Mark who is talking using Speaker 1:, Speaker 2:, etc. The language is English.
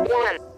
Speaker 1: One.